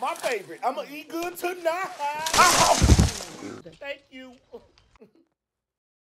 My favorite. I'm gonna eat good tonight. Thank you.